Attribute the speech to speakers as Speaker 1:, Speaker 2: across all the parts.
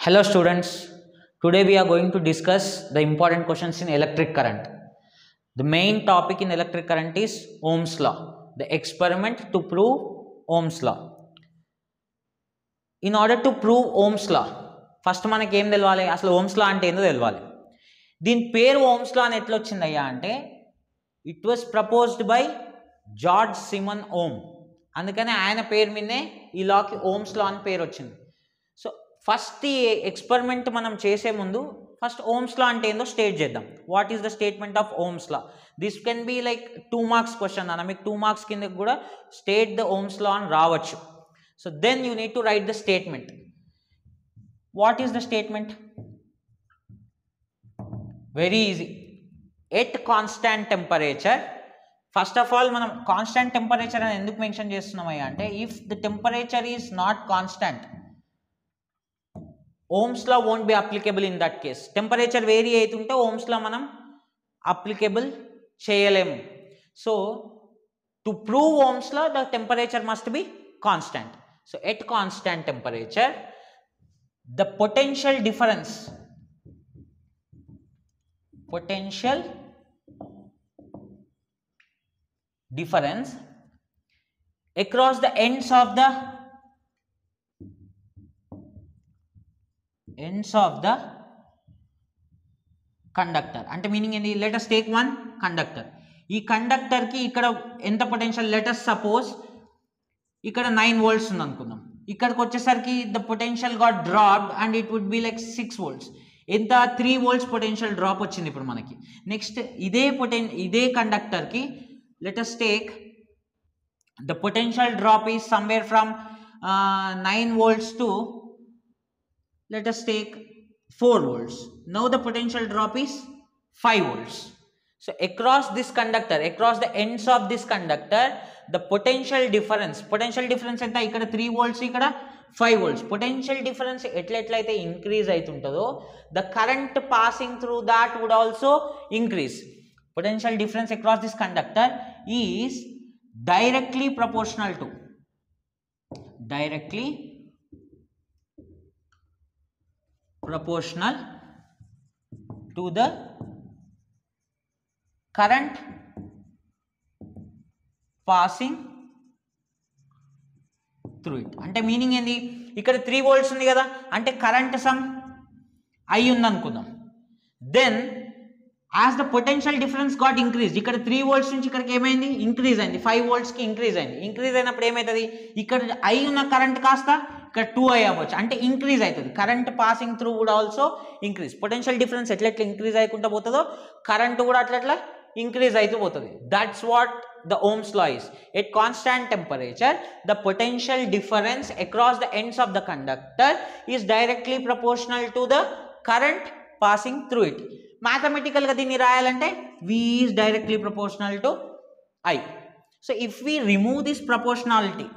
Speaker 1: Hello students, today we are going to discuss the important questions in electric current. The main topic in electric current is Ohm's law, the experiment to prove Ohm's law. In order to prove Ohm's law, first మనకి ఏం తెలవాలి అసలు Ohm's లా అంటే ఏందో తెలవాలి దీని పేరు Ohm's law అని ఎట్లా వచ్చిందయ్యా అంటే it was proposed by George Simon Ohm అందుకని ఆయన పేరు మీదనే ఈ లాకి ఓమ్స్ లా అని పేరు వచ్చింది సో ఫస్ట్ ఈ ఎక్స్పెరిమెంట్ మనం చేసే ముందు ఫస్ట్ ఓమ్స్ లా అంటే ఏందో స్టేట్ చేద్దాం. What is the statement of Ohm's law? This can be like two marks question అన్న. మీకు టూ మార్క్స్ కింద కూడా స్టేట్ ద ఓమ్స్ లా అని రావచ్చు. So then you need to write the statement what is the statement very easy at constant temperature first of all మనం constant temperature అని ఎందుకు mention చేస్తున్నామయ్యా అంటే if the temperature is not constant Ohm's law won't be applicable in that case temperature vary అవుతుంటే Ohm's లా మనం applicable చేయలేము so to prove Ohm's law the temperature must be constant so at constant temperature the potential difference potential difference across the ends of the ends of the conductor అంటే meaning ఏంటి letters take one conductor ఈ కండక్టర్కి ఇక్కడ ఎంత potential letters suppose ఇక్కడ nine volts ఉంది అనుకుందాం ఇక్కడికి వచ్చేసరికి the potential got drop and it would be like six volts ఎంత? త్రీ వోల్ట్స్ పొటెన్షియల్ డ్రాప్ వచ్చింది ఇప్పుడు మనకి. నెక్స్ట్ ఇదే పొటెన్ ఇదే కండక్టర్కి let's take the potential drop is somewhere from nine volts to let us take four volts now the potential drop is five volts so across this conductor across the ends of this conductor the potential difference potential difference ఎంత ఇక్కడ three volts ఇక్కడ five volts potential difference ఎట్లెట్లయితే increase అవుతుంటుందో the current passing through that would also increase potential difference across this conductor is directly proportional to directly proportional to the current passing through it అంటే meaning ఏంది? ఇక్కడ three volts ఉంది కదా అంటే current some అయి ఉందనుకుందాం. Then as the potential difference got increase ఇక్కడ three volts నుంచి ఇక్కడికి ఏమైంది? ఇంక్రీజ్ అయింది. ఫైవ్ వోల్ట్స్కి ఇంక్రీజ్ అయింది. ఇంక్రీజ్ అయినప్పుడు ఏమవుతుంది ఇక్కడ అయి ఉన్న కరెంట్ కాస్త ఇక్కడ టూ ఐ అవ్వచ్చు. అంటే ఇంక్రీజ్ అవుతుంది కరెంట్ పాసింగ్ త్రూ కూడా ఆల్సో ఇంక్రీజ్ పొటెన్షియల్ డిఫరెన్స్ ఎట్లెట్లా ఇంక్రీజ్ అయ్యకుండా పోతుందో కరెంట్ కూడా అట్లట్లా ఇంక్రీజ్ అవుతూ పోతుంది. That's what the Ohm's law is at constant temperature the potential difference across the ends of the conductor is directly proportional to the current passing through it మ్యాథమెటికల్గా దీన్ని రాయాలంటే V is directly proportional to I so if we remove this proportionality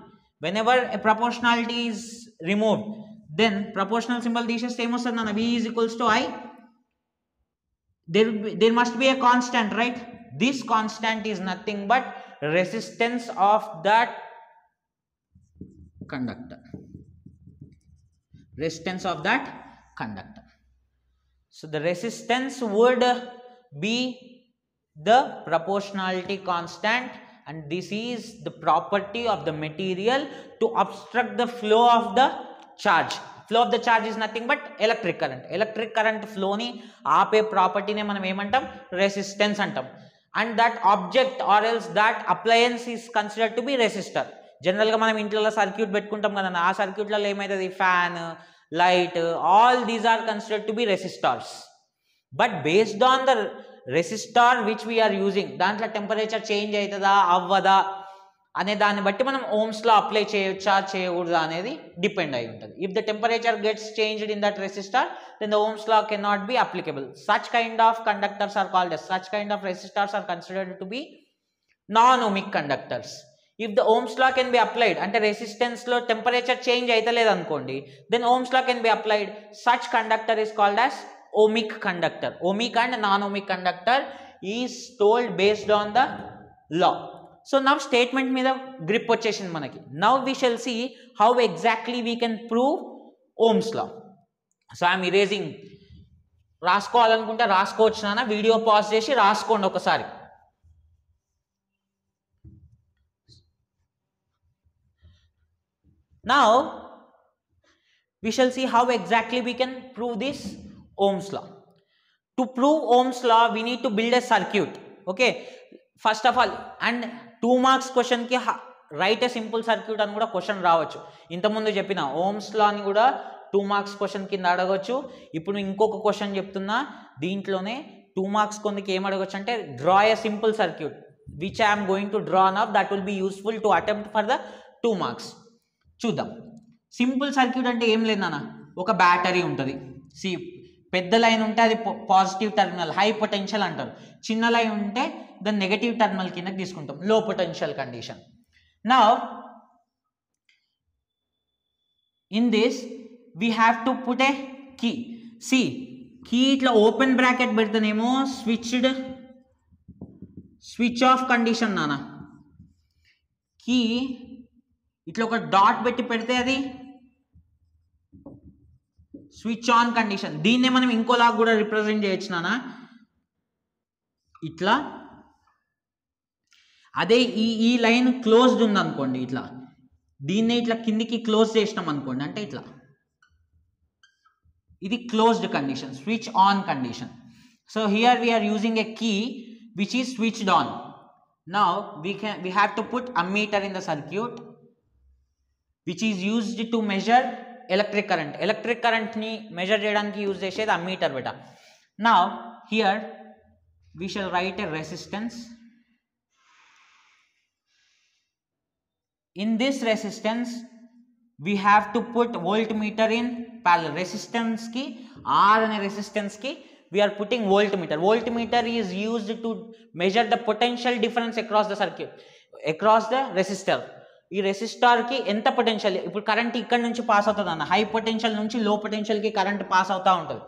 Speaker 1: whenever a proportionality is removed then proportional symbol this is same as another v is equals to i. There there must be a constant right? This constant is nothing but resistance of that conductor. Resistance of that conductor. So the resistance would be the proportionality constant and this is the property of the material to obstruct the flow of the charge flow of the charge is nothing but electric current electric current flow ని ఆపే ప్రాపర్టీనే మనం ఏమంటాం resistance అంటాం and that object or else that appliances is considered to B resistor జనరల్గా మనం ఇంట్లో circuit పెట్టుకుంటాం కదా ఆ సర్క్యూట్లలో ఏమవుతుంది fan light all these are considered to B రెసిస్టార్స్ but based on the resistor which we're using దాంట్లో టెంపరేచర్ చేంజ్ అవుతుందా? అవ్వదా? అనే దాన్ని బట్టి మనం ఓమ్స్లో అప్లై చేయొచ్చా? చేయకూడదా? అనేది డిపెండ్ అయి ఉంటుంది. If the temperature gets changed in that resistor then the Ohm's law can not be applicable such kind of conductors are called such kind of resistors are considered to be non ohmic conductors if the Ohm's law can be applied అంటే రెసిస్టెన్స్లో temperature change అవుతలేదు అనుకోండి then Ohm's law can be applied such conductor is called as ohmic conductor ohmic and non ohmic conductor is told based on the law so now statement మీద grip వచ్చేసింది మనకి now we shall see how exactly we can prove Ohm's law so I'm erasing రాసుకోవాలనుకుంటే రాసుకోవచ్చు నాన్న video pause చేసి రాసుకోండి ఒకసారి now we shall see how exactly we can prove this Ohm's law. To prove Ohm's law, we need to build a circuit. Okay, first of all, and two marks క్వశ్చన్కి write a simple circuit అని కూడా question రావచ్చు. ఇంతకుముందు చెప్పిన Ohm's అని కూడా two marks question కింద అడగవచ్చు ఇప్పుడు ఇంకొక క్వశ్చన్ చెప్తున్నా దీంట్లోనే టూ మార్క్స్ కొందికి ఏం అడగచ్చు అంటే draw a simple circuit which I'm going to draw up that will be useful to attempt for the two marks చూద్దాం. సింపుల్ సర్క్యూట్ అంటే ఏం లేదు నాన్న? ఒక బ్యాటరీ ఉంటుంది. సి పెద్ద లైన్ ఉంటే అది పాజిటివ్ టర్మినల్ హై పొటెన్షియల్ అంటారు. చిన్న లైన్ ఉంటే దాన్ని నెగటివ్ టర్మినల్ కింద తీసుకుంటాం. లో పొటెన్షియల్ కండిషన్ నా in this we have to put a key see key ఇట్లా ఓపెన్ బ్రాకెట్ పెడితేనేమో స్విచ్డ్ స్విచ్ ఆఫ్ కండిషన్ నానా కీ ఇట్లా ఒక డాట్ పెట్టి పెడితే అది స్విచ్ ఆన్ కండిషన్ దీన్నే మనం ఇంకోలా కూడా రిప్రజెంట్ చేయొచ్చు ఇట్లా. అదే ఈ ఈ లైన్ క్లోజ్డ్ ఉంది అనుకోండి ఇట్లా. దీన్నే ఇట్లా కిందికి క్లోజ్ చేసినాం అనుకోండి అంటే ఇట్లా. ఇది closed condition switch on condition so here we're using a key which is switched on now we can we have to put ammeter in the circuit which is used to measure electric current electric current ni measure cheyadaniki use chesedi ammeter beta now here we shall write a resistance in this resistance we have to put voltmeter in parallel resistance ki r ane resistance ki we are putting voltmeter voltmeter is used to measure the potential difference across the circuit across the resistor ఈ రెసిస్టార్కి ఎంత potential ఇప్పుడు current ఇక్కడ నుంచి pass అవుతుంది అన్న. High potential నుంచి లో పొటెన్షియల్కి current pass అవుతూ ఉంటుంది.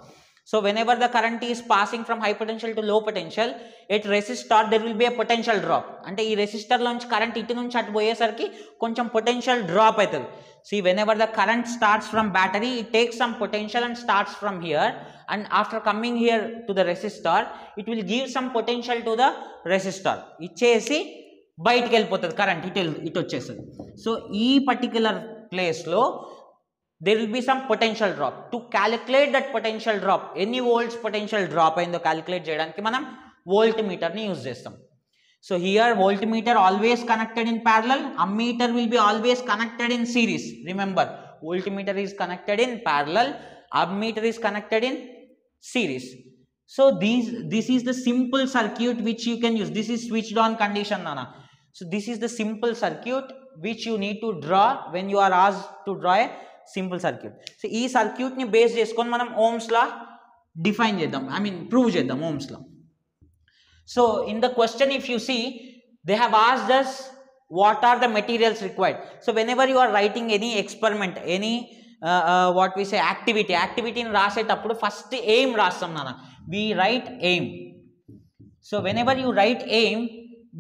Speaker 1: So whenever the current is passing from high potential to low potential it resistor there will be a potential drop అంటే ఈ రెసిస్టర్లోంచి కరెంట్ ఇటు నుంచి అటు పోయేసరికి కొంచెం పొటెన్షియల్ డ్రాప్ అవుతుంది. So whenever the current starts from battery it takes some potential and starts from here and after coming here to the resistor it will give some potential to the resistor ఇచ్చేసి బయటికి వెళ్ళిపోతుంది current ఇటు ఇటు వచ్చేస్తుంది. So ఈ particular ప్లేస్లో there will be some potential drop to calculate that potential drop ఎన్ని volts potential drop అయిందో క్యాలిక్యులేట్ చేయడానికి మనం వోల్ట్ మీటర్ని యూజ్ చేస్తాం. So here voltmeter always connected in parallel ammeter will be always connected in series remember voltmeter is connected in parallel ammeter is connected in series so these this is the simple circuit which you can use this is switched on condition నానా so this is the simple circuit which you need to draw when you are asked to draw a simple circuit so ఈ సర్క్యూట్ని base చేసుకొని మనం Ohm's law define చేద్దాం I mean prove చేద్దాం Ohm's law so in the question if you see they have asked us what are the materials required so when ever you are writing any experiment any what we say activity యాక్టివిటీని రాసేటప్పుడు first aim రాస్తాం నాన్న వి right aim so when ever you right aim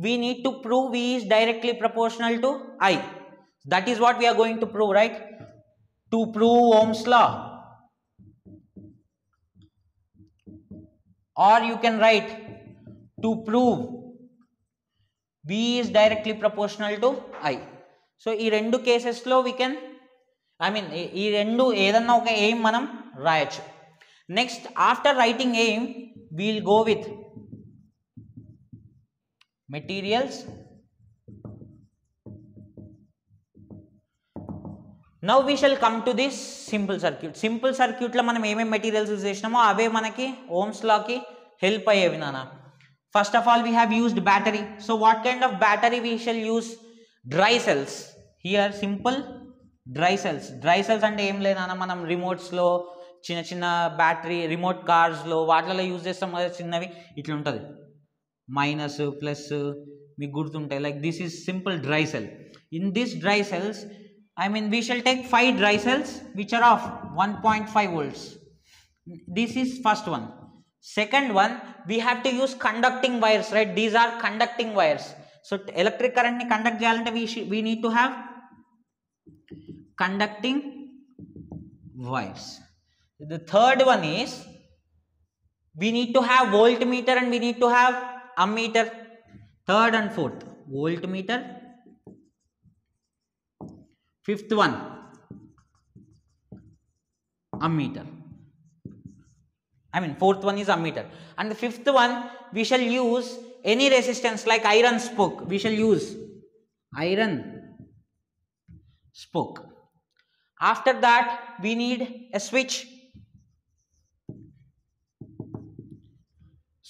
Speaker 1: we need to prove we is directly proportional to I that is what we are going to prove right to prove Ohm's law or you can write to prove v is directly proportional to i so ఈ రెండు కేసెస్లో we can I mean ఈ రెండు ఏదన్నా ఒక aim మనం రాయొచ్చు next after writing aim we'll go with Materials now we shall come to this simple circuit simple సర్క్యూట్లో మనం ఏమేమి మెటీరియల్స్ యూజ్ చేసినామో అవే మనకి ఓమ్స్ లాకి హెల్ప్ అయ్యేవి నాన్న. First of all we have used battery so what kind of battery we shall use dry cells here simple dry cells dry cells అంటే ఏం లేదన్న మనం రిమోట్స్లో చిన్న చిన్న బ్యాటరీ రిమోట్ కార్స్లో వాటిలలో యూజ్ చేస్తాం కదా చిన్నవి. ఇట్లా ఉంటుంది మైనస్ ప్లస్ మీకు గుర్తుంటాయి like this is simple dry cell in this dry cells I mean we shall take five dry cells which are of one point five volts this is first one second one we have to use conducting wires right these are conducting wires so t- electric current ni conduct చేయాలంటే we should, we need to have conducting wires The third one is we need to have voltmeter and we need to have ammeter. Third and fourth, voltmeter. Fifth one, ammeter. I mean, fourth one is ammeter. And the fifth one, we shall use any resistance like iron spoke. We shall use iron spoke. After that, we need a switch.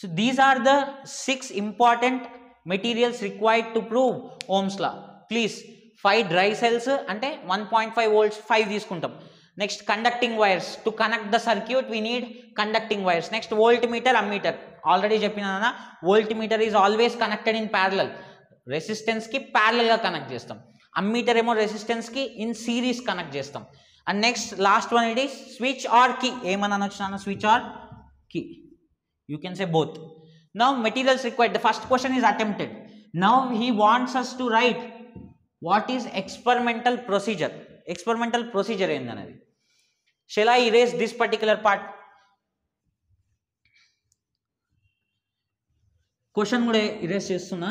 Speaker 1: So, these are the six important materials required to prove Ohm's law. Please, five dry cells అంటే one point five volts five తీసుకుంటాం. Next conducting wires to connect the circuit we need conducting wires next voltmeter ammeter already చెప్పిన voltmeter is always connected in parallel రెసిస్టెన్స్కి ప్యారలల్గా connect చేస్తాం. Ammeter ఏమో రెసిస్టెన్స్కి in series connect చేస్తాం. And next last one it is switch or key ఏమన్నా అనొచ్చు switch or key you can say both now materials required the first question is attempted now he wants us to write what is experimental procedure experimental procedure ఏందనేది shall i erase this particular part question కూడా erase చేస్తున్నా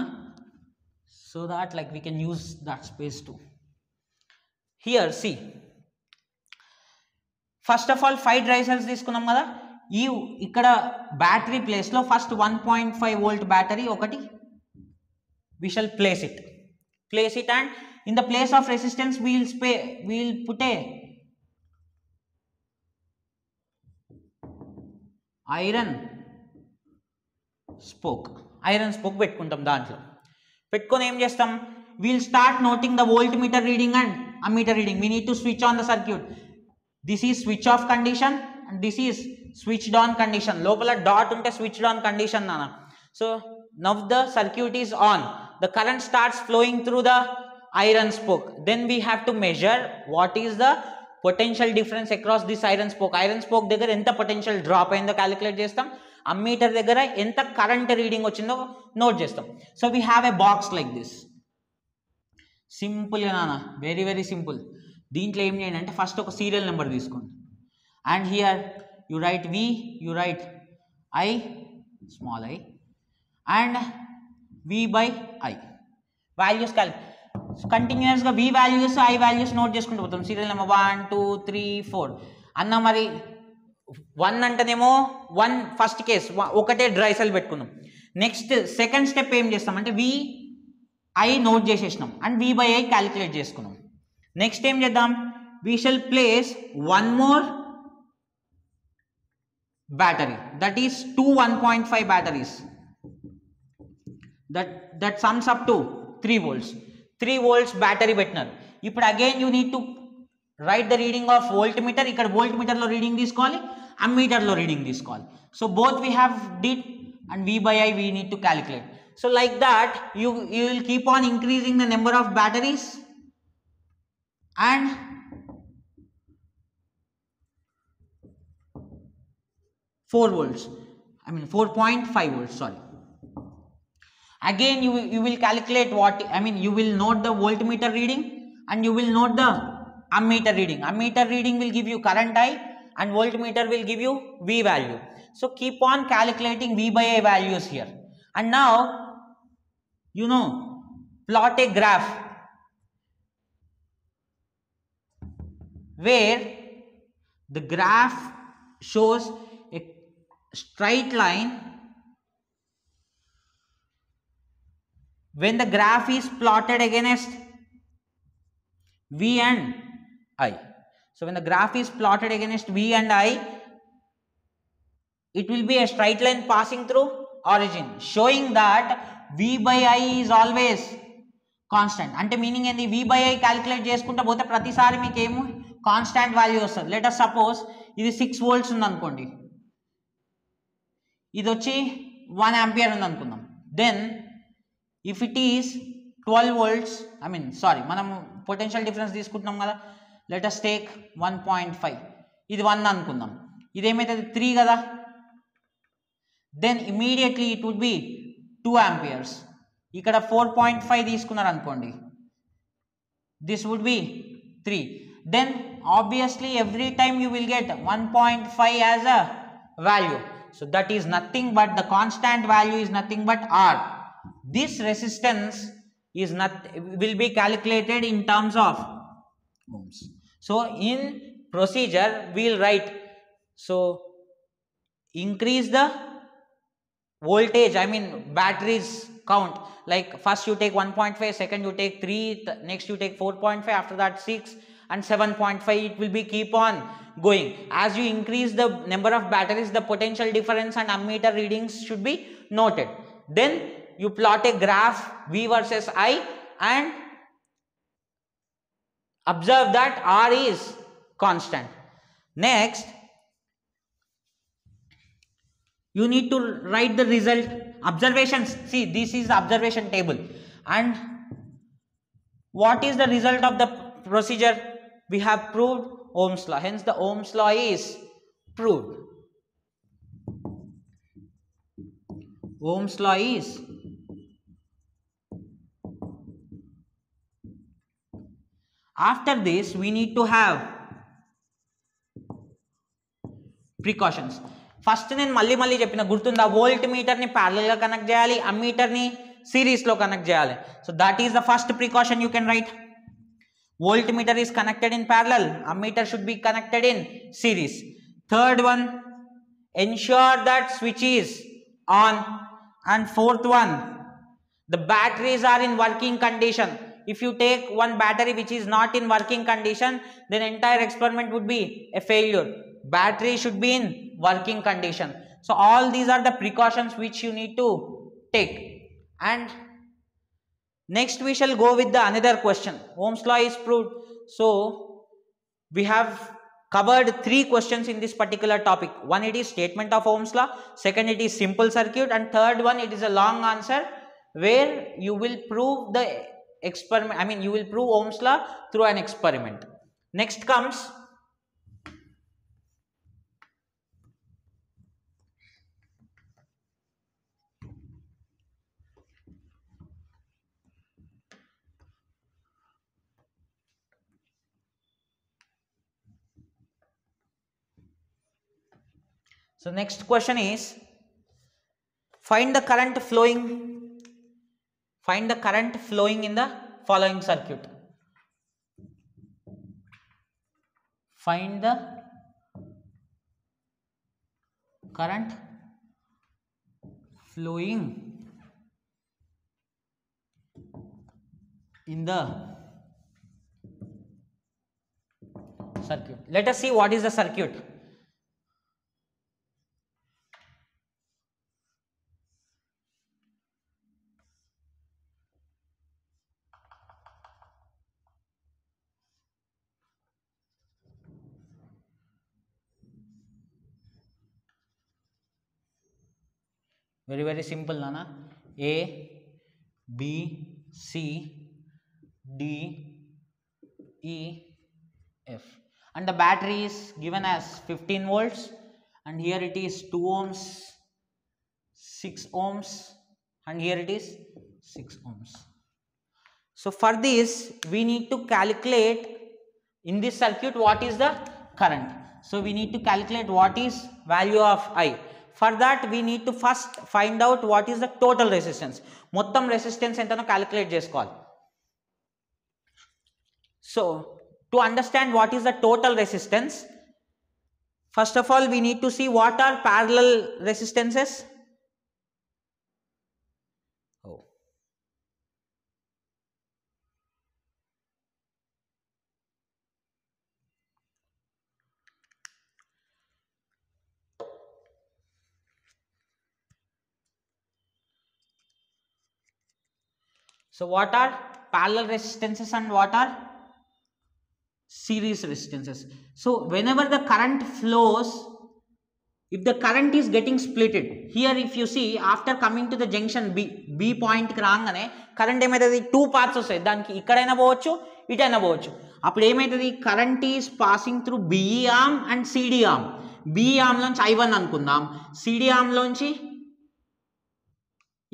Speaker 1: so that like we can use that space to here see first of all five dry cells తీసుకున్నాం కదా ఈ ఇక్కడ battery ప్లేస్లో first one point five volt battery ఒకటి. We shall place it place it and in the place of resistance we'll స్పే we'll put iron spoke iron spoke పెట్టుకుంటాం దాంట్లో. పెట్టుకొని ఏం చేస్తాం? We'll start noting the voltmeter reading and ammeter reading we need to switch on the circuit this is switch off condition and this is switched on condition లోపల dot ఉంటే switched on condition నాన్న. So now the circuit is on the current starts flowing through the iron spoke then we have to measure what is the potential difference across this iron spoke iron spoke దగ్గర ఎంత potential drop అయిందో calculate చేస్తాం. Ammeter దగ్గర ఎంత current reading వచ్చిందో note చేస్తాం. So we have a box like this సింపుల్గా నాన్న. వెరీ వెరీ సింపుల్ దీంట్లో ఏం చేయండి అంటే ఫస్ట్ ఒక సీరియల్ నెంబర్ తీసుకోండి. And here you write V you write I small I and V by I values call కంటిన్యూస్గా V values I values note చేసుకుంటూ పోతాం. Serial number one two three four అన్న మరి వన్ అంటేనేమో one first case ఒకటే dry cell పెట్టుకున్నాం next second step ఏం చేస్తాం అంటే V I note చేసేసినాం. And V by I calculate చేసుకున్నాం. నెక్స్ట్ ఏం చేద్దాం? We shall place one more battery that is two 1.5 batteries that that sums up to 3 volts 3 volts battery పెట్టినారు ఇప్పుడు again you need to write the reading of volt meter ఇక్కడ volt మీటర్లో reading తీసుకోవాలి అమ్మీటర్లో reading తీసుకోవాలి so both we have did and V by I we need to calculate so like that you you will keep on increasing the number of batteries and four volts. I mean 4.5 volts sorry. Again you you will calculate what i mean you will note the voltmeter reading and you will note the ammeter reading. Ammeter reading will give you current i and voltmeter will give you v value. So keep on calculating v by i values here. And now you know plot a graph where the graph shows a straight line when the graph is plotted against v and i so when the graph is plotted against v and i it will be a straight line passing through origin showing that v by i is always constant అంటే meaning ఏంది V by I calculate చేసుకుంటా పోతే ప్రతిసారి మీకు ఏమో constant value వస్తుంది letter suppose ఇది six volts ఉంది అనుకోండి ఇది వచ్చి వన్ యాంపియర్ ఉంది అనుకుందాం. Then if it is twelve volts I mean sorry మనం పొటెన్షియల్ డిఫరెన్స్ తీసుకుంటున్నాం కదా. Let us take one point five ఇది వన్ అనుకుందాం. ఇది ఏమైతుంది త్రీ కదా. Then immediately it would be two amperes ఇక్కడ ఫోర్ పాయింట్ ఫైవ్ తీసుకున్నారు అనుకోండి this would be three then obviously every time you will get one point five as a value So that is nothing but the constant value is nothing but R. This resistance is not will be calculated in terms of ohms. So in procedure we'll write so increase the voltage i mean batteries count like first you take 1.5 second you take 3 next you take 4.5 after that 6 and 7.5 it will be keep on going. As you increase the number of batteries the potential difference and ammeter readings should be noted. Then you plot a graph v versus i and observe that r is constant. Next you need to write the result. Observations. See this is observation table. And what is the result of the procedure we have proved ohm's law hence the ohm's law is proved ohm's law is after this we need to have precautions first నేను మళ్ళీ మళ్ళీ చెప్పిన గుర్తుందా volt మీటర్ని ప్యారలల్గా connect చేయాలి అమ్మీటర్ని సిరీస్లో connect చేయాలి so that is the first precaution you can write Voltmeter is connected in parallel. Ammeter should be connected in series. Third one, ensure that switch is on. And fourth one, the batteries are in working condition. If you take one battery which is not in working condition, then entire experiment would be a failure. Battery should be in working condition. So all these are the precautions which you need to take. And next we shall go with the another question. Ohm's law is proved. So we have covered three questions in this particular topic. One it is statement of ohm's law. Second it is simple circuit. And third one it is a long answer where you will prove the experiment i mean you will prove ohm's law through an experiment. Next comes So next question is find the current flowing find the current flowing in the following circuit. Find the current flowing in the circuit. Let us see what is the circuit. Very very simple nana. A b c d e f. And the battery is given as 15 volts. And here it is 2 ohms 6 ohms. And here it is 6 ohms. So for this we need to calculate in this circuit what is the current. So we need to calculate what is value of i for that we need to first find out what is the total resistance మొత్తం resistance ఎంతనో calculate చేసుకోవాలి so to understand what is the total resistance first of all we need to see what are parallel resistances So what are parallel resistances and what are series resistances? So whenever the current flows, if the current is getting splitted, here if you see after coming to the junction B, B point కి రాగానే current ఏమవుతుంది two parts వస్తాయి దానికి ఇక్కడైనా పోవచ్చు ఇటైనా పోవచ్చు అప్పుడు ఏమవుతుంది current is passing through BE arm and CD arm BE ఆమ్లోంచి I one అనుకుందాం సిడి ఆమ్లోంచి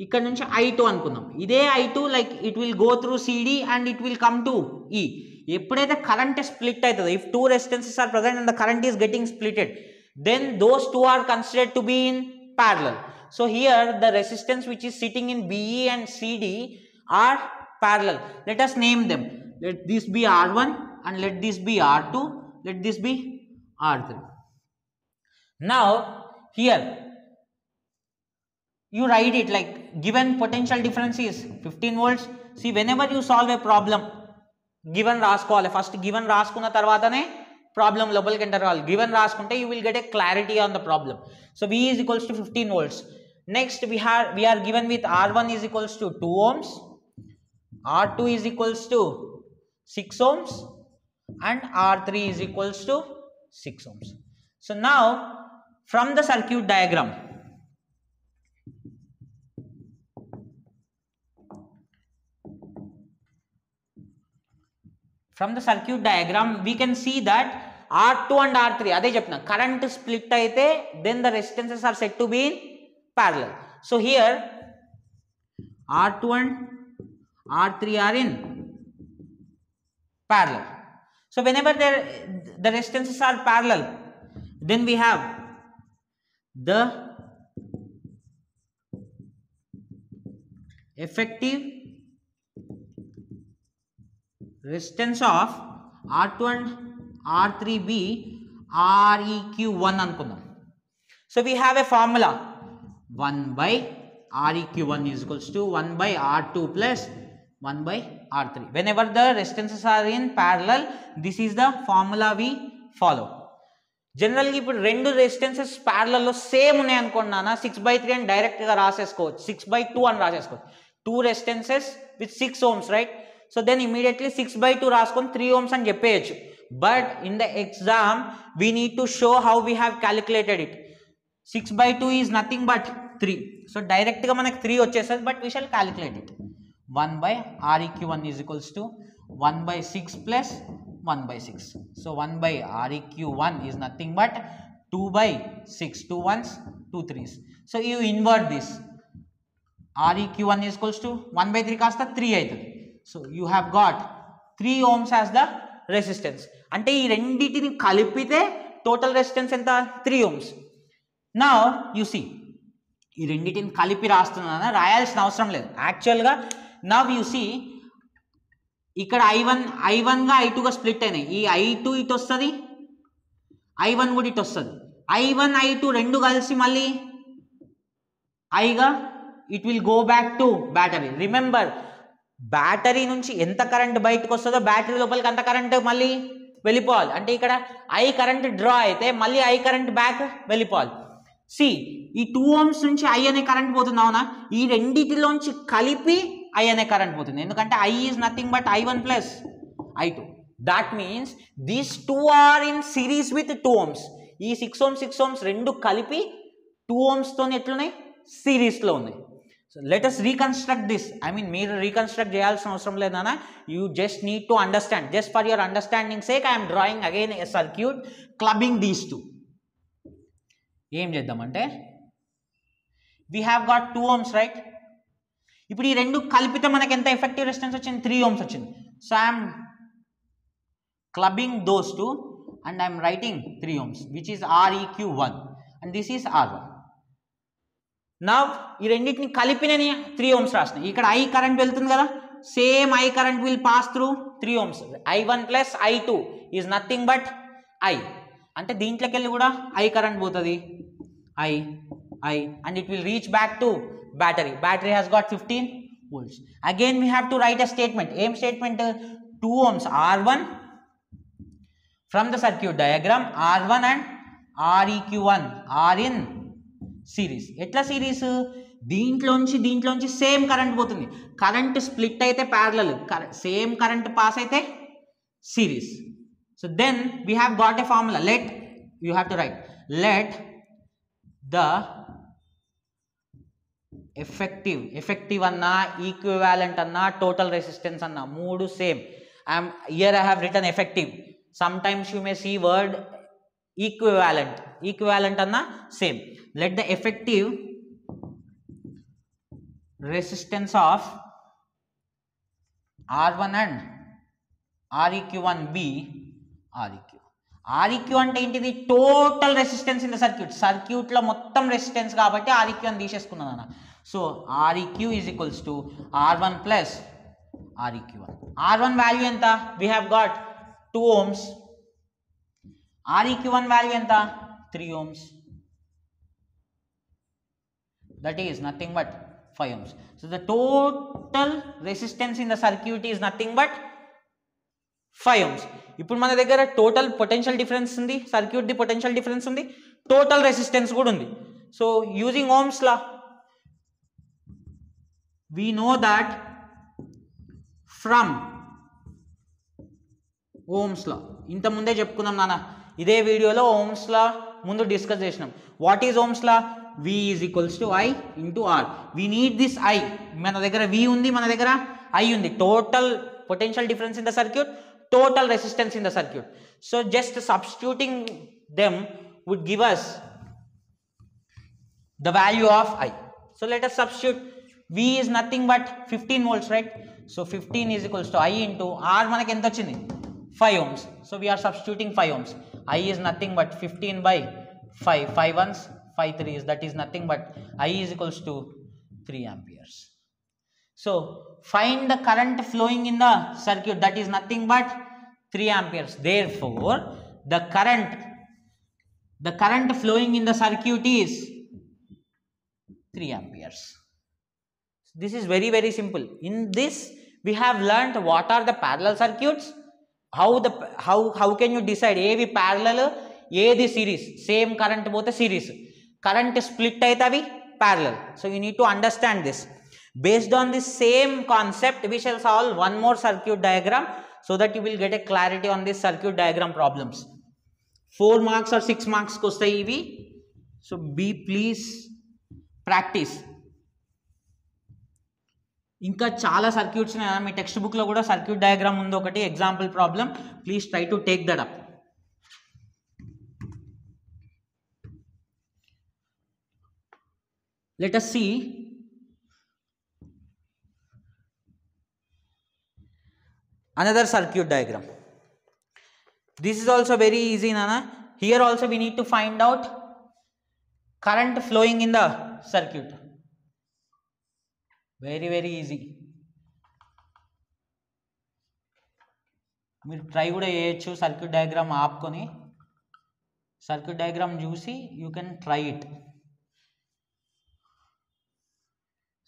Speaker 1: ఇక్కడ నుంచి ఐ టూ అనుకుందాం ఇదే I two like it will go through CD and it will come to ఈ ఎప్పుడైతే కరెంట్ స్ప్లిట్ అవుతుందో if two resistances are present and the current is getting splitted then those two are considered to be in parallel so here the resistance which is sitting in be and cd are parallel let us name them let this be r1 and let this be r2 let this be r3 now here you write it like given potential difference is 15 volts see whenever you solve a problem given రాసుకోవాలి first given రాసుకున్న తర్వాతనే problem లోపలికి enter కావాలి given రాసుకుంటే you will get a clarity on the problem so we is equals to fifteen volts next we hour we are given with are one is equals to two ohms are two is equals to six ohms and R3 is equals to 6 ohms. So now from the circuit diagram from the circuit diagram, we can see that R2 and R3, adhe the current split aite, then the resistances are said to be in parallel. So here, R2 and R3 are in parallel. So whenever the resistances are parallel, then we have the effective resistance of R2 and R3B REQ1 అనుకుందాం So we have a formula 1 by REQ1 is equals to 1 by R2 plus 1 by R3. Whenever the resistances are in parallel, this is the formula we follow. జనరల్గా ఇప్పుడు రెండు resistances ప్యారలలో same ఉన్నాయి అనుకోండి నాన్న six by three అని డైరెక్ట్గా రాసేసుకోవచ్చు six by two అని రాసేసుకోవచ్చు two resistances with six ohms right so then immediately six by two రాసుకొని త్రీ ఓమ్స్ అని చెప్పేయచ్చు but in the exam we need to show how we have calculated it six by two is nothing but three so డైరెక్ట్గా మనకి three వచ్చేస్తుంది but we shall calculate it one by REQ one is equals to one by six plus one by six so one by REQ one is nothing but two by six two ones two threes so you invert this REQ one is equals to one by three కాస్త three అవుతుంది So you have got three ohms as the resistance అంటే ఈ రెండింటిని కలిపితే total resistance ఎంత? Three ohms నా you see ఈ రెండింటిని కలిపి రాస్తున్నాను? రాయాల్సిన అవసరం లేదు. యాక్చువల్గా నవ్ యు సీ ఇక్కడ ఐ వన్ ఐ వన్గా ఐ టూగా స్ప్లిట్ అయినాయి. ఈ ఐ టూ ఇటు వస్తుంది ఐ వన్ కూడా ఇటు వస్తుంది. ఐ వన్ ఐ టూ రెండు కలిసి మళ్ళీ ఐగా it will go back to battery remember battery నుంచి ఎంత కరెంట్ బయటకు వస్తుందో బ్యాటరీ లోపలికి అంత కరెంట్ మళ్ళీ వెళ్ళిపోవాలి. అంటే ఇక్కడ ఐ కరెంట్ డ్రా అయితే మళ్ళీ ఐ కరెంట్ బ్యాక్ వెళ్ళిపోవాలి. సి ఈ టూ ఓమ్స్ నుంచి ఐ అనే కరెంట్ పోతుంది అవునా? ఈ రెండింటిలోంచి కలిపి ఐ అనే కరెంట్ పోతుంది. ఎందుకంటే I is nothing but I one plus I two that means these two are in series with two ohms ఈ సిక్స్ ఓమ్స్ సిక్స్ ఓమ్స్ రెండు కలిపి టూ ఓమ్స్తో ఎట్లున్నాయి? సిరీస్లో ఉన్నాయి. So reconstruct this I mean మీరు రీకన్స్ట్రక్ట్ చేయాల్సిన అవసరం లేదన్నా you just need to understand just for your understanding sake I'm drawing again a circuit clubbing these two ఏం చేద్దామంటే we have got two ohms right ఇప్పుడు ఈ రెండు కలిపితే మనకి ఎంత ఎఫెక్టివ్ రెసిస్టెన్స్ వచ్చింది? త్రీ ఓమ్స్ వచ్చింది. So I'm clubbing those two and I'm writing three ohms which is REQ one and this is R one now ఈ రెండింటిని కలిపినని త్రీ ఓమ్స్ రాసిన ఇక్కడ ఐ కరెంట్ వెళ్తుంది కదా? Same I current will pass through three ohms I one plus I two is nothing but I అంటే దీంట్లోకి వెళ్ళి కూడా ఐ కరెంట్ పోతుంది. I I and it will reach back to battery battery has got fifteen volts again we have to write a statement ఏం statement two ohms R one from the circuit diagram R one and REQ one are in series. ఎట్లా series? దీంట్లోంచి దీంట్లోంచి same current పోతుంది. Current split అయితే parallel. Same current pass అయితే series. So then we have got a formula. Let you have to write. Let the effective effective అన్నా equivalent అన్నా total resistance అన్నా మూడు same. I'm here I have written effective. Sometimes you may see word equivalent equivalent అన్నా same. Let the effective resistance of R1 and REQ one be REQ REQ అంటే ఏంటిది? Total resistance in the circuit సర్క్యూట్లో మొత్తం resistance కాబట్టి REQ అని తీసేసుకున్నాను అన్న. So REQ is equals to R one plus REQ one R one value ఎంత? We have got two ohms REQ one value ఎంత? Three ohms that is nothing but 5 ohms. So the total resistance in the circuit is nothing but 5 ohms. ఇప్పుడు మన దగ్గర total potential difference ఉంది circuit the potential difference ఉంది total resistance కూడా ఉంది so using ohm's law we know that from ohm's law ఇంత ముందే చెప్పుకున్నాం నాన్న ఇదే వీడియోలో ఓమ్స్ లా ముందు డిస్కస్ చేసినాం what is ohm's law we is equals to I into are we need this I మన దగ్గర వి ఉంది మన దగ్గర ఐ ఉంది total potential difference in the circuit total resistance in the circuit so just substituting them would give us the value of i. So let us substitute V is nothing but 15 volts, right? So 15 is equals to I into R మనకి ఎంత వచ్చింది 5 ohms. So we are substituting 5 ohms. I is nothing but 15 by 5. 5 ones, 5 threes. That is nothing but I is equals to 3 amperes. So find the current flowing in the circuit. That is nothing but 3 amperes. Therefore, the current the current flowing in the circuit is 3 amperes. This is very very simple. In this we have learnt what are the parallel circuits, how the how how can you decide ఏవి parallel ఏది series same current పోతే series current split అయితే అవి parallel. So you need to understand this. Based on this same concept, we shall solve one more circuit diagram so that you will get a clarity on this circuit diagram problems. Four marks or six మార్క్స్కి వస్తాయి ఇవి so be please practice ఇంకా చాలా circuits మీ text బుక్లో కూడా circuit diagram ఉంది ఒకటి example problem please try to take that up let us see another circuit diagram this is also very easy nana here also we need to find out current flowing in the circuit very very easy మీరు try కూడా చేయొచ్చు circuit diagram ఆపుకొని circuit diagram చూసి you can try it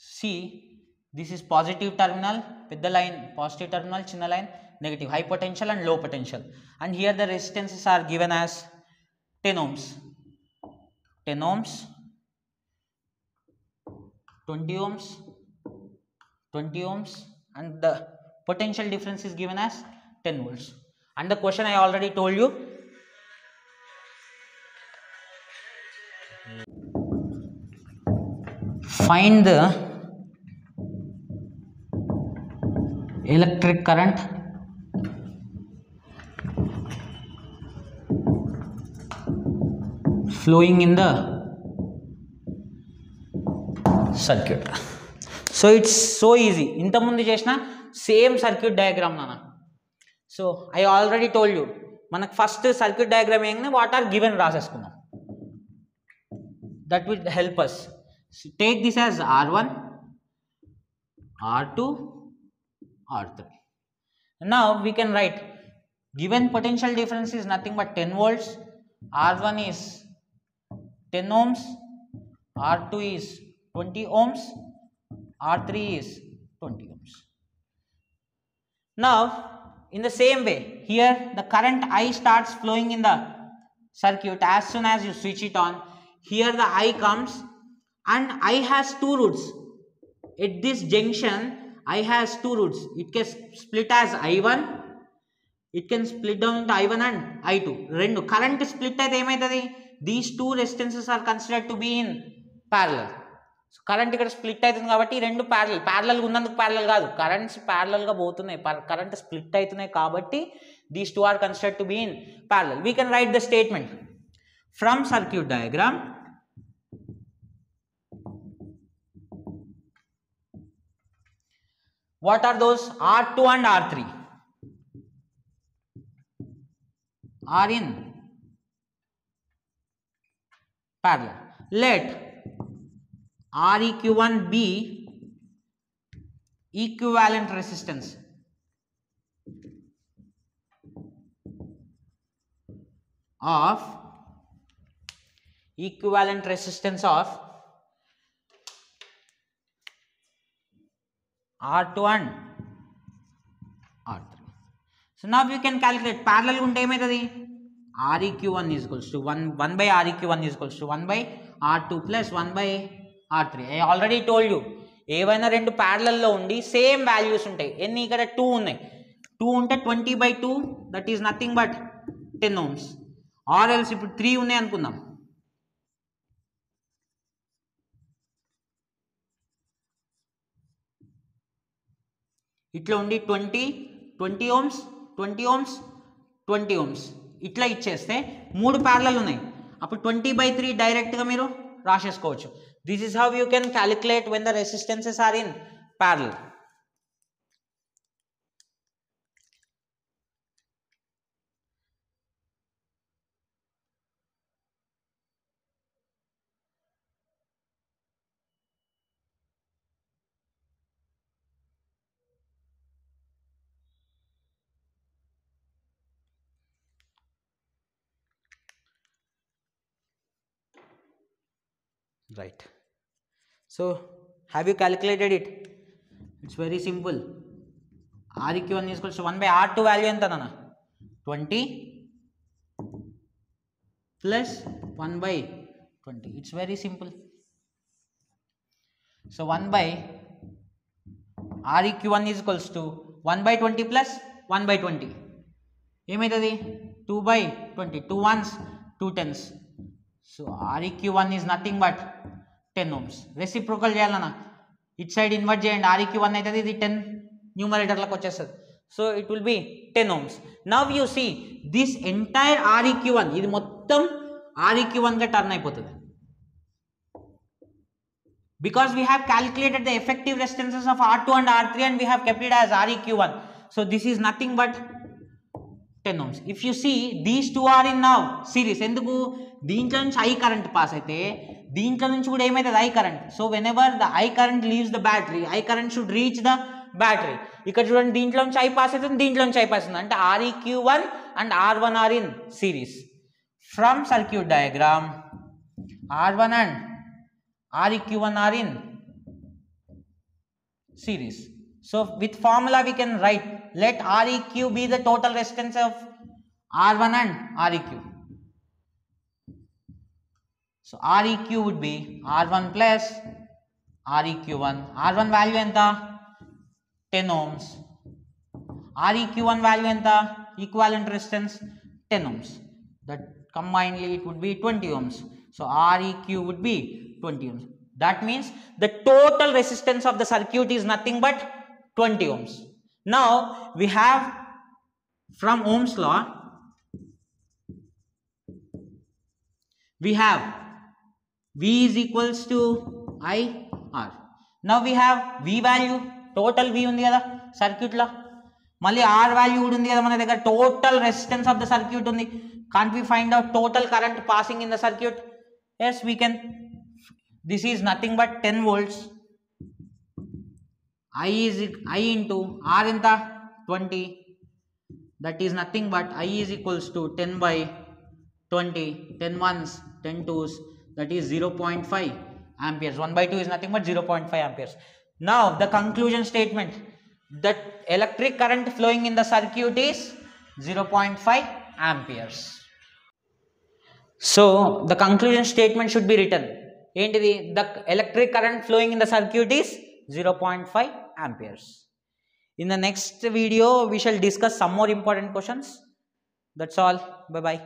Speaker 1: See, this is positive terminal with the line, positive terminal, china line, negative, high potential and low potential. And here the resistances are given as 10 ohms, 10 ohms, 20 ohms, 20 ohms and the potential difference is given as 10 volts. And the question I already told you find the electric current flowing in the circuit so it's so easy ఇంతకుముందు చేసిన same circuit diagram నాన్న so I already told you మనకు first circuit diagram ఏంటంటే what are given రాసేసుకుందాం that will help us take this as R one R two earth. Now we can write given potential difference is nothing but 10 volts, R1 is 10 ohms, R2 is 20 ohms, R3 is 20 ohms. Now in the same way here the current I starts flowing in the circuit as soon as you switch it on here the I comes and I has two roots at this junction i has two roots. It can split as i1 it can split down into i1 and i2 రెండు. Current split అయితే ఏమవుతుంది these two resistances are considered to be in parallel so current ఇక్కడ split అవుతుంది కాబట్టి ఈ రెండు parallel ప్యారలల్గా ఉన్నందుకు ప్యారలల్ కాదు. కరెంట్స్ ప్యారలల్గా పోతున్నాయి. కరెంట్ స్ప్లిట్ అవుతున్నాయి కాబట్టి these two are considered to be in parallel we can write the statement from circuit diagram what are those? R2 and r3 are in. Parallel. Let Req1 be equivalent resistance. Of equivalent resistance of R2 and R3. So now you can calculate parallel ఉంటే ఏమవుతుంది REQ1 is equals to 1 1 by REQ1 is equals to 1 by R2 plus 1 by R3. I already told you ఏవైనా రెండు ప్యారలల్లో ఉండి same values ఉంటాయి ఎన్ని ఇక్కడ two ఉన్నాయి two ఉంటే twenty by two that is nothing but ten ohms or else ఇప్పుడు three ఉన్నాయి అనుకుందాం ఇట్లా ఉండి twenty twenty ohms twenty ohms twenty ohms. ఇట్లా ఇచ్చేస్తే మూడు ప్యారలల్ ఉన్నాయి. అప్పుడు ట్వంటీ బై త్రీ డైరెక్ట్గా మీరు రాసేసుకోవచ్చు. This is how you can calculate when the resistances are in parallel right so have you calculated it it's very simple req1 is equals to 1 by r2 value ఎంత నాన్న 20 plus 1 by 20 it's very simple so 1 by req1 is equals to 1 by 20 plus 1 by 20 ఏమవుతుంది 2 by 20 2 ones 2 tens so REQ one is nothing but ten ohms reciprocal చేయాలన్నా it side invert చేయండి REQ one అవుతుంది ఇది ten న్యూమరేటర్లకు వచ్చేస్తుంది so it will be ten ohms now you see this entire REQ one ఇది మొత్తం REQ వన్గా turn అయిపోతుంది because we have calculated the effective resistances of R2 and R3 and we have kept it as REQ1. So this is nothing but 10 ohms. If you see these two are in now series ఎందుకు దీంట్లో నుంచి I current pass అయితే దీంట్లో నుంచి కూడా ఏమైతుంది I current so whenever the I current leaves the battery I current should reach the battery ఇక్కడ చూడండి దీంట్లో నుంచి ఐ పాస్ అవుతుంది దీంట్లో నుంచి ఐ పాస్ అవుతుంది అంటే REQ one and R one are in series from circuit diagram R one and REQ1 are in series. So with formula we can write let REQ be the total resistance of R1 and REQ. So REQ would be R1 plus REQ1. R1 value enta 10 ohms. REQ1 value enta equivalent resistance 10 ohms. That combinedly it would be 20 ohms. So REQ would be 20 ohms. That means the total resistance of the circuit is nothing but 20 ohms. Now we have from Ohm's law, we have V is equals to I R. Now we have V value, total V ఉంది కదా సర్క్యూట్లో మళ్ళీ are value కూడా ఉంది కదా మన దగ్గర total resistance of the circuit ఉంది can't we find out total current passing in the circuit yes we can this is nothing but 10 volts i is i into r enta 20 that is nothing but i is equals to 10 by 20 10 ones 10 twos that is 0.5 amperes 1 by 2 is nothing but 0.5 amperes now the conclusion statement that electric current flowing in the circuit is 0.5 amperes so the conclusion statement should be written ఏంటిది the electric current flowing in the circuit is zero point five amperes in the next video we shall discuss some more important questions that's all bye bye